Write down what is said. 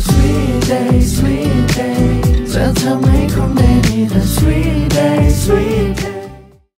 sweet day, sweet day，这甜美空对你的。